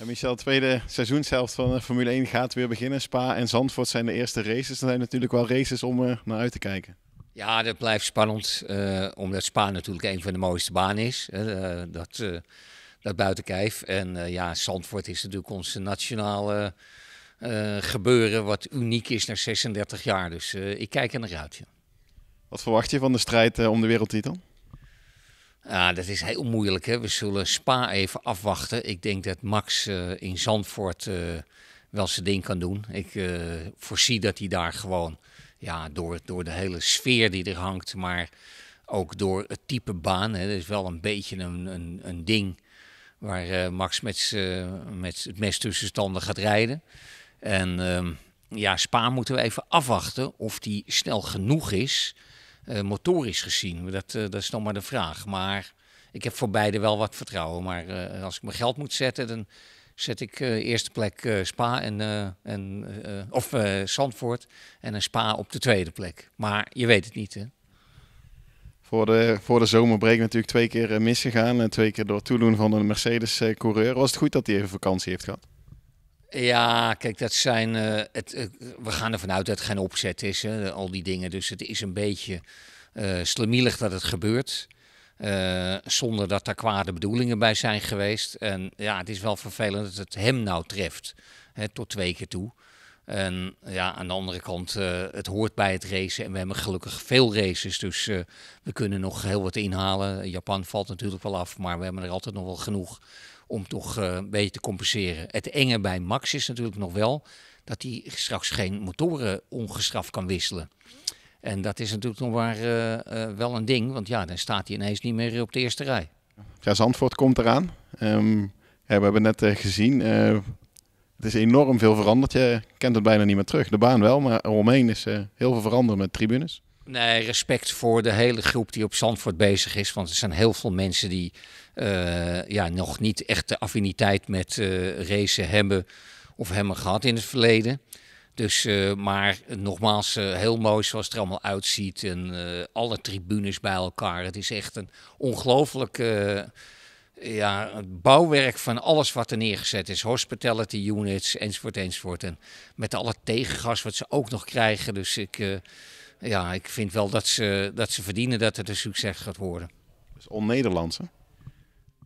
En Michel, het tweede seizoenshelft van de Formule 1 gaat weer beginnen. Spa en Zandvoort zijn de eerste races. Dat zijn natuurlijk wel races om uh, naar uit te kijken. Ja, dat blijft spannend. Uh, omdat Spa natuurlijk een van de mooiste banen is. Uh, dat, dat buiten kijf. En ja, Zandvoort is natuurlijk ons nationale gebeuren. Wat uniek is na 36 jaar. Dus ik kijk er naar uit. Ja. Wat verwacht je van de strijd om de wereldtitel? Ja, dat is heel moeilijk. Hè? We zullen Spa even afwachten. Ik denk dat Max uh, in Zandvoort uh, wel zijn ding kan doen. Ik uh, voorzie dat hij daar gewoon, ja, door, door de hele sfeer die er hangt, maar ook door het type baan. Hè, dat is wel een beetje een, een, een ding waar Max met, met het mes tussen standen gaat rijden. En ehm, ja, Spa moeten we even afwachten of die snel genoeg is motorisch gezien. Dat, uh, dat is nog maar de vraag. Maar ik heb voor beide wel wat vertrouwen. Maar uh, als ik mijn geld moet zetten, dan zet ik eerste plek Spa en, en of Zandvoort en een Spa op de tweede plek. Maar je weet het niet, hè? Voor de, voor de zomer breek natuurlijk twee keer misgegaan. En twee keer door toedoen van een Mercedes-coureur. Was het goed dat hij even vakantie heeft gehad? Ja, kijk, dat zijn. Uh, het, uh, we gaan ervan uit dat het geen opzet is, hè, al die dingen. Dus het is een beetje uh, dat het gebeurt. zonder dat daar kwade bedoelingen bij zijn geweest. En ja, het is wel vervelend dat het hem nou treft. Hè, tot twee keer toe. En ja, aan de andere kant, het hoort bij het racen. En we hebben gelukkig veel races. Dus we kunnen nog heel wat inhalen. Japan valt natuurlijk wel af, maar we hebben er altijd nog wel genoeg om toch uh, een beetje te compenseren. Het enge bij Max is natuurlijk nog wel dat hij straks geen motoren ongestraft kan wisselen. En dat is natuurlijk nog maar uh, uh, wel een ding, want ja, dan staat hij ineens niet meer op de eerste rij. Ja, Zandvoort komt eraan. Ja, we hebben net gezien, het is enorm veel veranderd. Je kent het bijna niet meer terug. De baan wel, maar omheen is heel veel veranderd met tribunes. Nee, respect voor de hele groep die op Zandvoort bezig is. Want er zijn heel veel mensen die uh, ja, nog niet echt de affiniteit met uh, racen hebben of hebben gehad in het verleden. Dus, uh, maar nogmaals, heel mooi zoals het er allemaal uitziet. En alle tribunes bij elkaar. Het is echt een ongelooflijk ja, het bouwwerk van alles wat er neergezet is. Hospitality units, enzovoort, enzovoort. En met alle tegengas wat ze ook nog krijgen. Dus ik ja, ik vind wel dat ze, dat ze verdienen dat het een succes gaat worden. Dus on-Nederlands,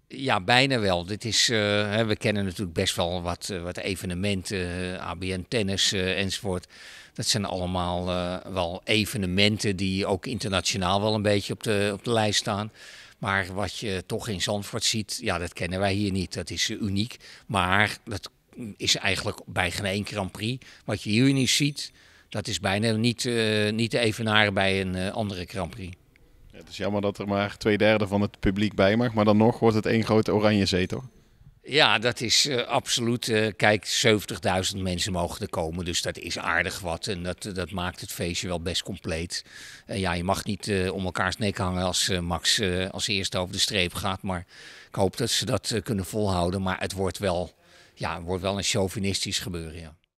Ja, bijna wel. Dit is, uh, we kennen natuurlijk best wel wat, uh, wat evenementen, eh, ABN Tennis enzovoort. Dat zijn allemaal wel evenementen die ook internationaal wel een beetje op de, op de lijst staan. Maar wat je toch in Zandvoort ziet, ja, dat kennen wij hier niet. Dat is uniek. Maar dat is eigenlijk bij geen Grand Prix. Wat je hier nu ziet, dat is bijna niet, uh, niet te evenaren bij een uh, andere Grand Prix. Ja, het is jammer dat er maar twee derde van het publiek bij mag. Maar dan nog wordt het één grote oranje zee, toch? Ja, dat is uh, absoluut. kijk, 70.000 mensen mogen er komen. Dus dat is aardig wat. En dat, dat maakt het feestje wel best compleet. Ja, je mag niet om elkaars nek hangen als Max als eerste over de streep gaat. Maar ik hoop dat ze dat kunnen volhouden. Maar het wordt wel, ja, wordt wel een chauvinistisch gebeuren. Ja.